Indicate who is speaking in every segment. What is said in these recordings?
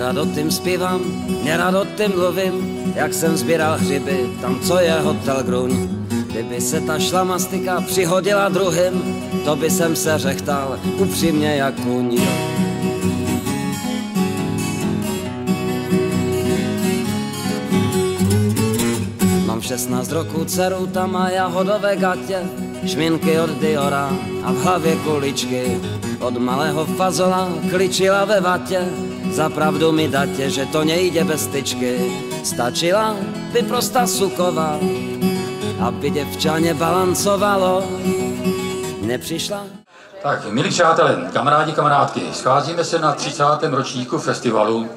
Speaker 1: Nerad o tím zpívám, nerad o tím mluvím, jak jsem sbíral hřiby, tam co je hotel Gruň. Kdyby se ta šlamastika přihodila druhým, to by jsem se řechtal upřímně jak kůň. Mám 16 roků, dceru, tam má jahodové gatě, šminky od Diora a v hlavě kuličky. Od malého fazola kličila ve vatě, za pravdu mi datě, že to nejde bez tyčky. Stačila by prosta suková, aby děvčaně balancovalo. Nepřišla?
Speaker 2: Tak, milí přátelé, kamarádi, kamarádky, scházíme se na 30. ročníku festivalu,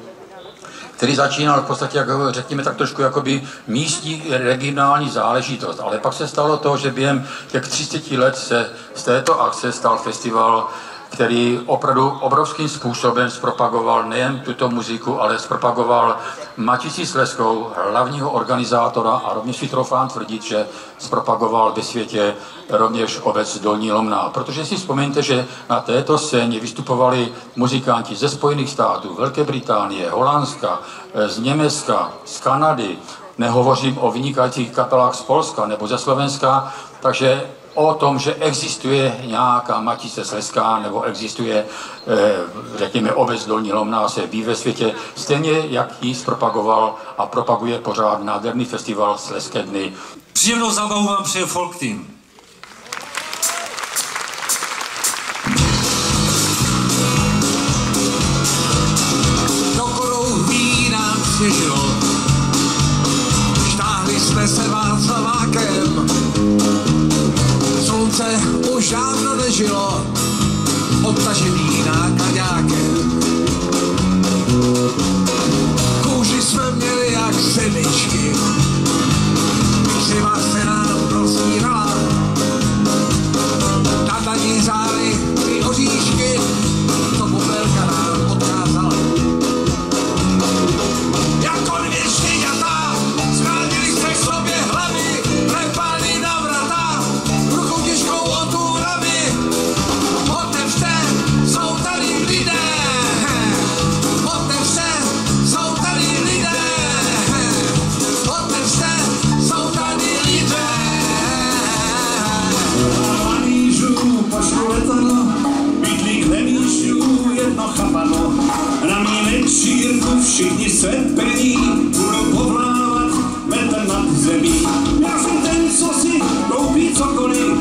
Speaker 2: který začínal v podstatě, jak řekněme, tak trošku jakoby místní regionální záležitost. Ale pak se stalo to, že během těch 30 let se z této akce stal festival který opravdu obrovským způsobem zpropagoval nejen tuto muziku, ale zpropagoval Matici Sleskou, hlavního organizátora a rovněž si troufám tvrdit, že zpropagoval ve světě rovněž obec Dolní Lomná. Protože si vzpomeňte, že na této scéně vystupovali muzikanti ze Spojených států, Velké Británie, Holandska, z Německa, z Kanady, nehovořím o vynikajících kapelách z Polska nebo ze Slovenska, takže o tom, že existuje nějaká Matice Sleská nebo existuje, eh, řekněme, obec Dolní Lomná se ví ve světě, stejně jak ji zpropagoval a propaguje pořád nádherný festival Sleské dny.
Speaker 3: Příjemnou zábavu vám přeje Folk Team.
Speaker 4: 去了。Všichni sepení, budou povlávat metr nad zemí. Já jsem ten, co si koupí cokoliv,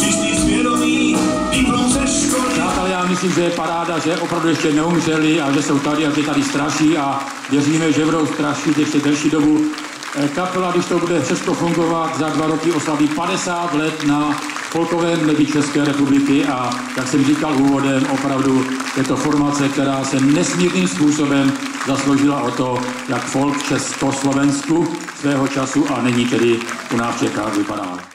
Speaker 4: čistý svědomí, diplom ze školy.
Speaker 5: Přátelé, já myslím, že je paráda, že opravdu ještě neumřeli a že jsou tady a že tady straší a věříme, že budou strašit ještě delší dobu. Eh, Kapela, když to bude všechno fungovat, za dva roky oslaví 50 let na folkovém nebi České republiky a, jak jsem říkal úvodem, opravdu je to formace, která se nesmírným způsobem zasloužila o to, jak folk v Československu svého času a nyní tedy u nás Čechách vypadá.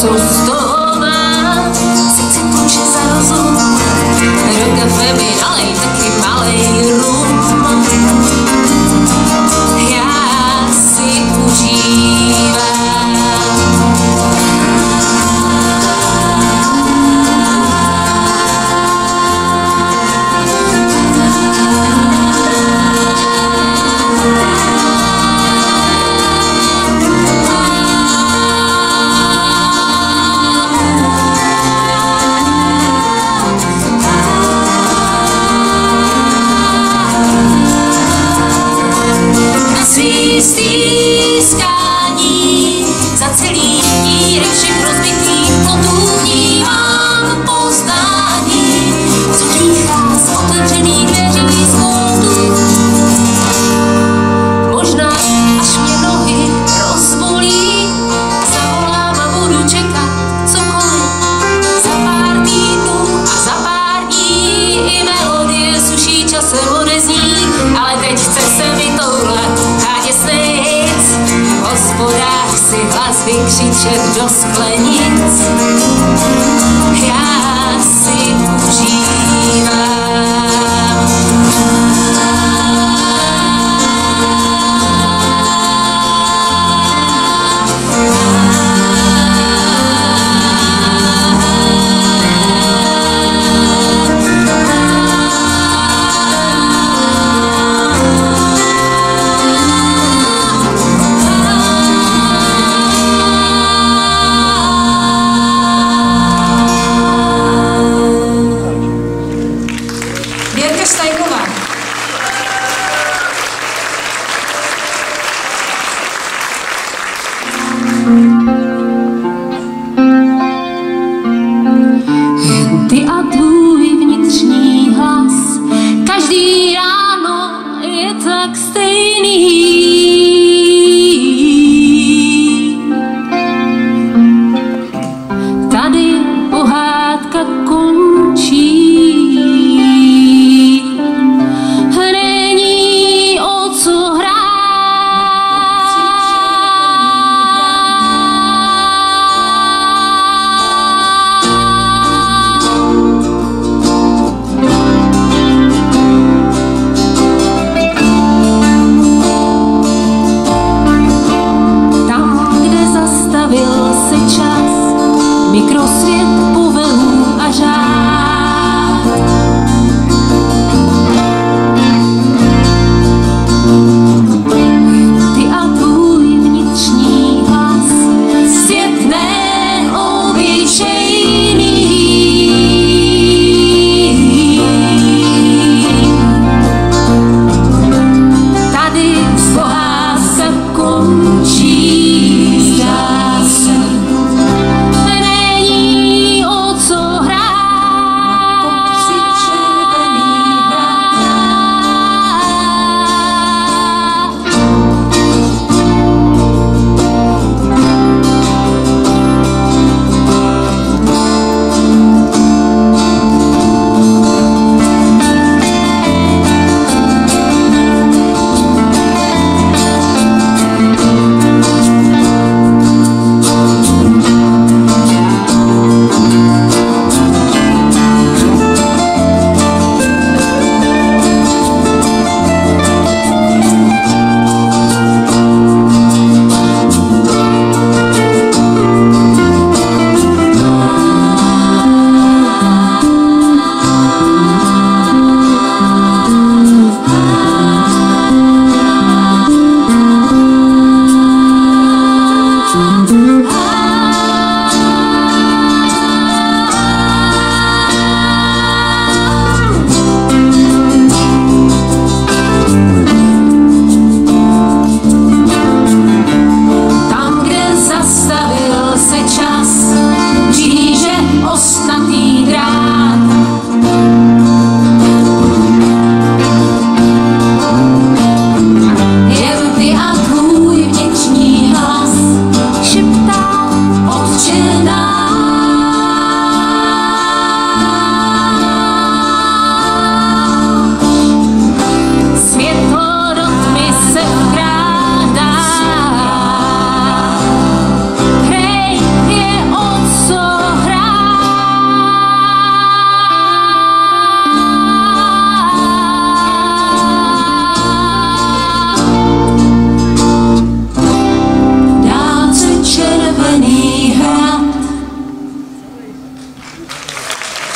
Speaker 6: so Yeah.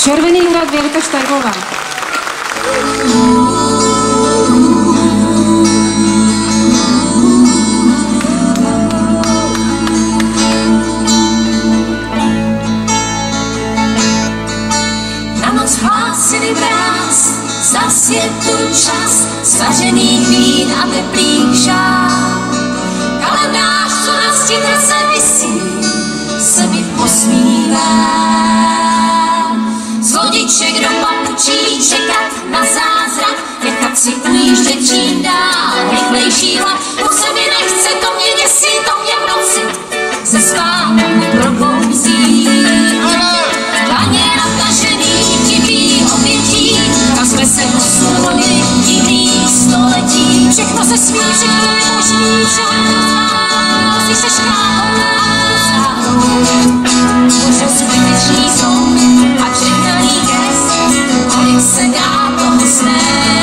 Speaker 6: Červený
Speaker 7: hrad Věrka Štajgová.
Speaker 8: Na zas je tu čas svařených vín a teplý žáb. Kalendář, co na stěně se vysí, se mi posmívá rodiče, kdo poučí čekat na zázrak, nechat si ujíždět čím dál rychlejší hlad. To se mi nechce, to mě děsí, to mě v noci se spánku probouzí. Dlaně natažený chybí obětí, tak jsme se posunuli jiný století. Všechno se smí, všechno je možný, všechno
Speaker 6: slyšeš králo, Bože, skutečný jsou cigar, don't stand.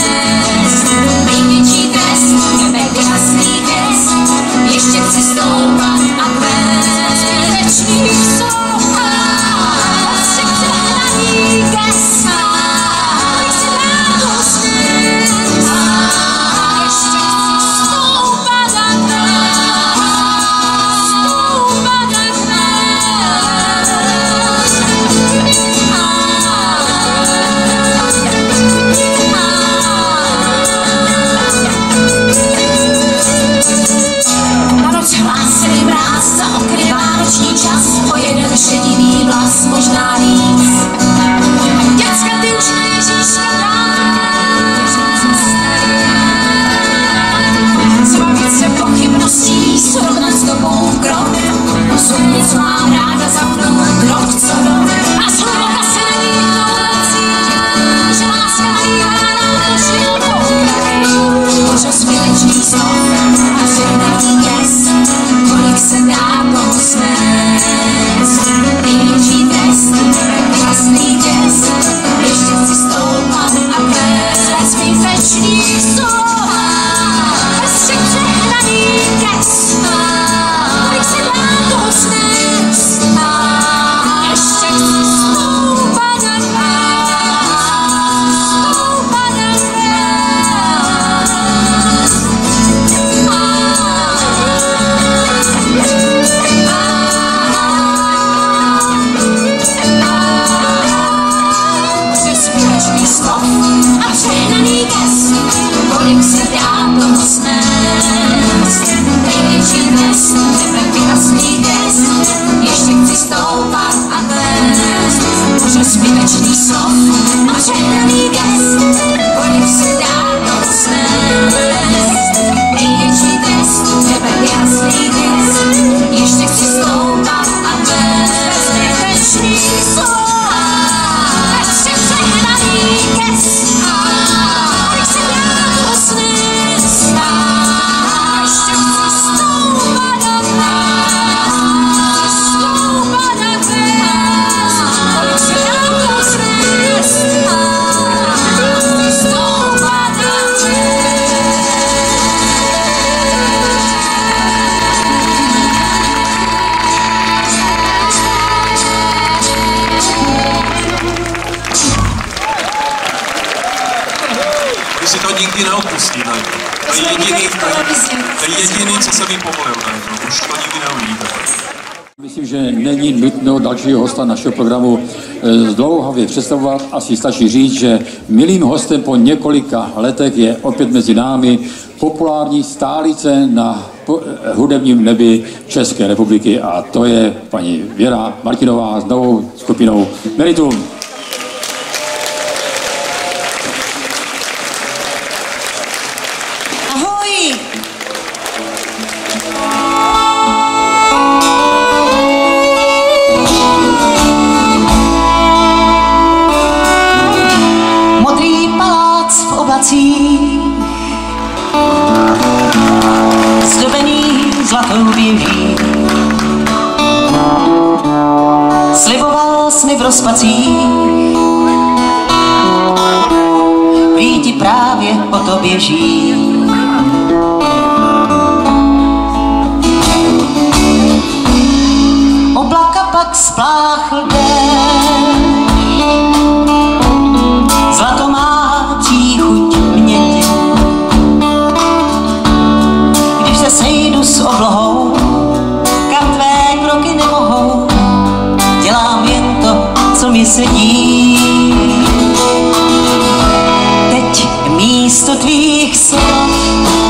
Speaker 6: Eh, zdlouhavě představovat, asi stačí říct, že milým hostem po několika letech je opět mezi námi populární stálice na eh, hudebním nebi České republiky a to je paní Věra Martinová s novou skupinou Meritum.
Speaker 9: ik
Speaker 10: zag.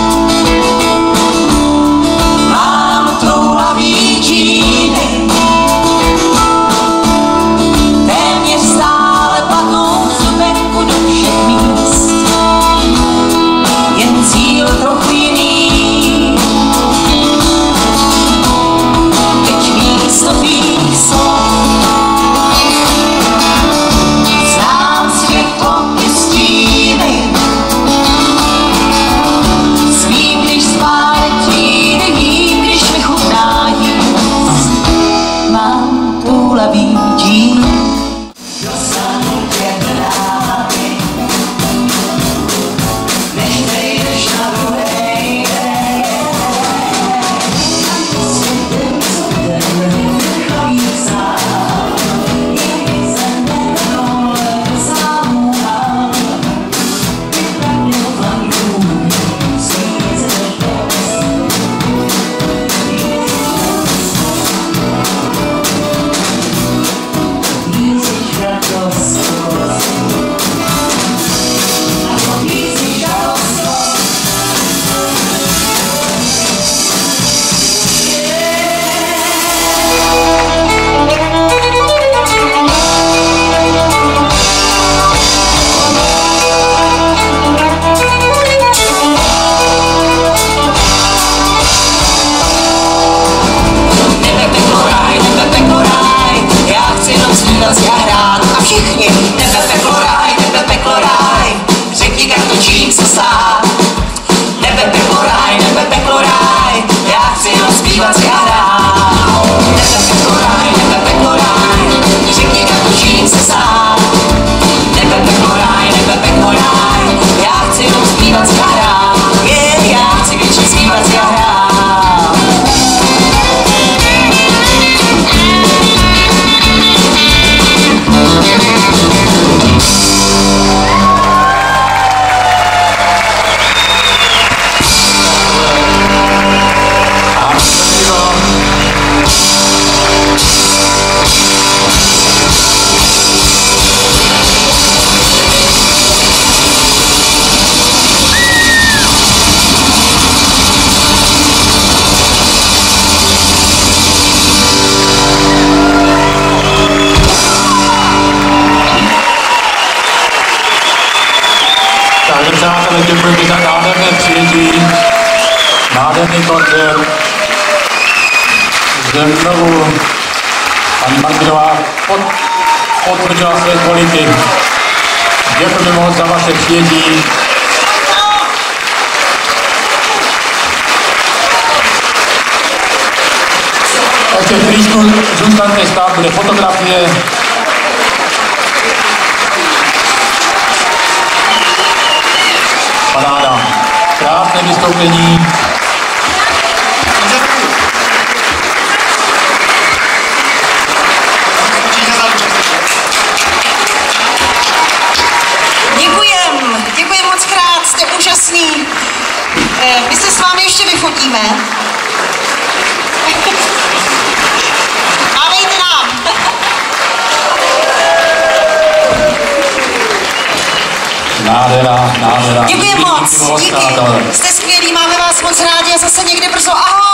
Speaker 10: přátelé, děkujeme za nádherné přijetí, nádherný koncert. Zde znovu paní Martinová pod, potvrdila své kvality. Děkujeme moc za vaše přijetí. Ještě chvíličku zůstaňte stát, bude fotografie, Krásné vystoupení.
Speaker 11: Děkujem, děkujem moc krát, jste úžasný. Eh, my se s vámi ještě vyfotíme.
Speaker 10: Nádhera, nádhera.
Speaker 11: Děkuji moc, díky. Jste skvělí, máme vás moc rádi a zase někdy brzo. Ahoj!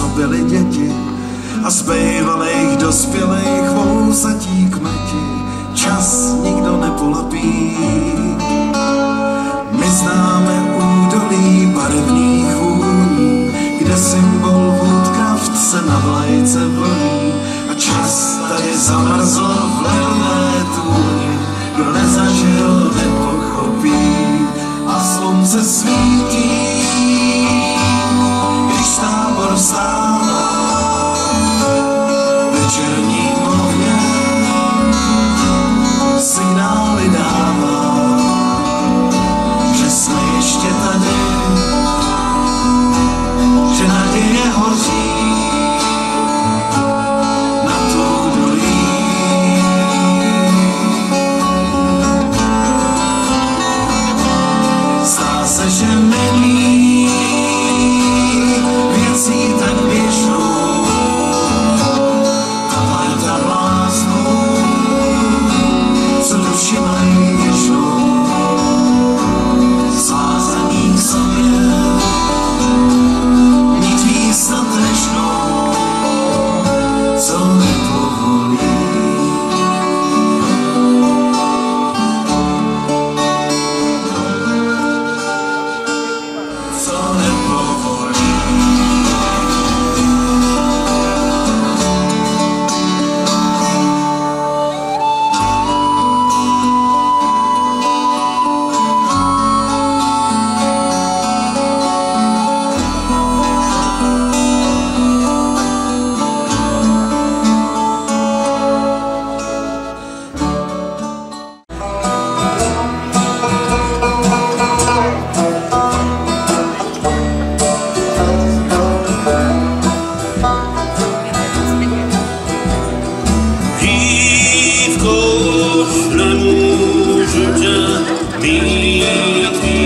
Speaker 12: co byly děti a z bývalých dospělých vouzatí kmeti čas nikdo nepolapí. My známe údolí barevných vůní, kde symbol Woodcraft se na vlajce vlí. King.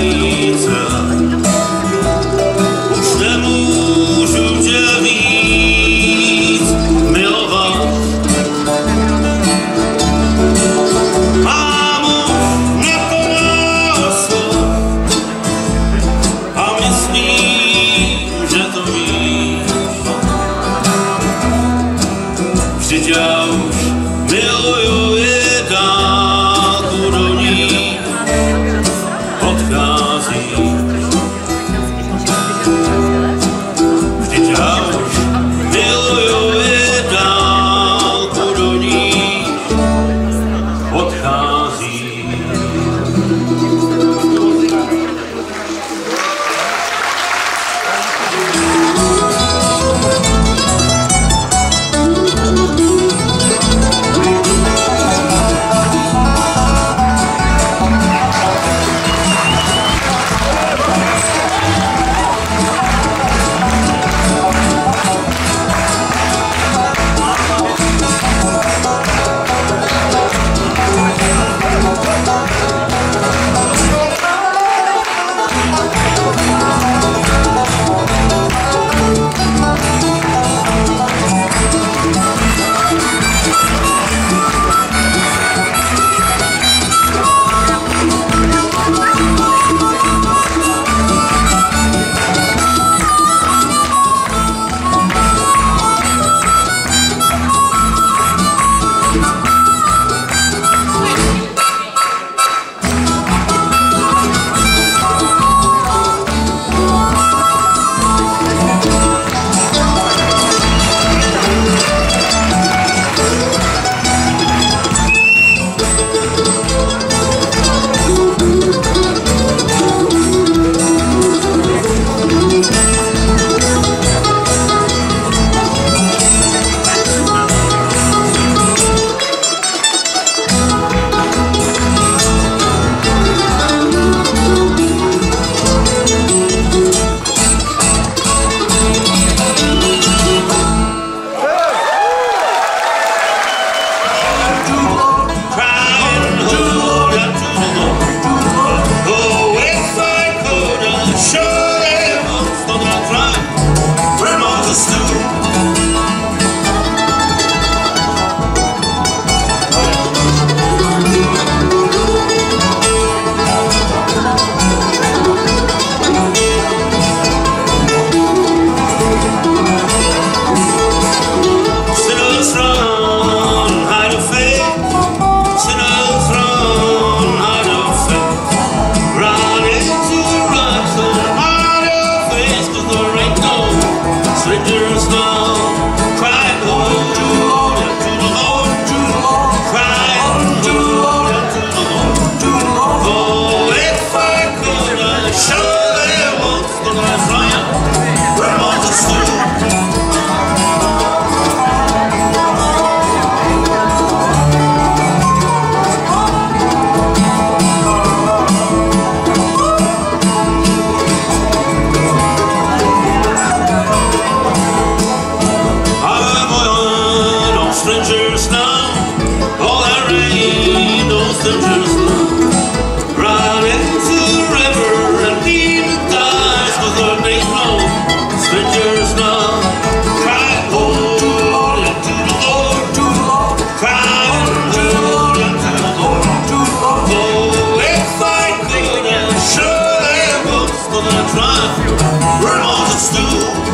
Speaker 12: We're on the
Speaker 13: stool.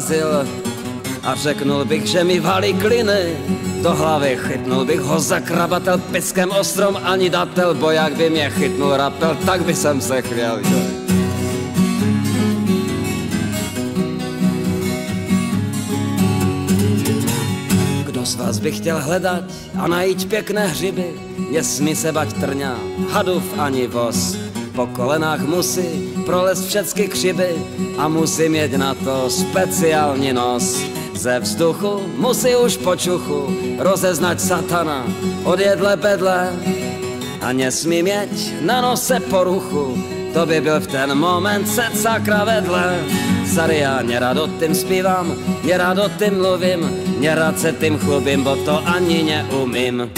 Speaker 13: Zarazil a řeknul bych, že mi valí kliny. Do hlavy chytnul bych ho za krabatel piskem ostrom ani datel, bo jak by mě chytnul rapel, tak by jsem se chvěl. Že? Kdo z vás by chtěl hledat a najít pěkné hřiby, nesmí se bať trňa, hadův ani voz. Po kolenách musí prolez všecky křiby a musí mít na to speciální nos. Ze vzduchu musí už po čuchu rozeznať satana od jedle bedle a nesmí mít na nose poruchu. To by byl v ten moment set sakra vedle. Sorry, já nerad o tím zpívám, nerad o tím mluvím, nerad se tím chlubím, bo to ani neumím.